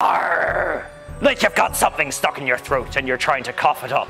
Arr! Like you've got something stuck in your throat and you're trying to cough it up.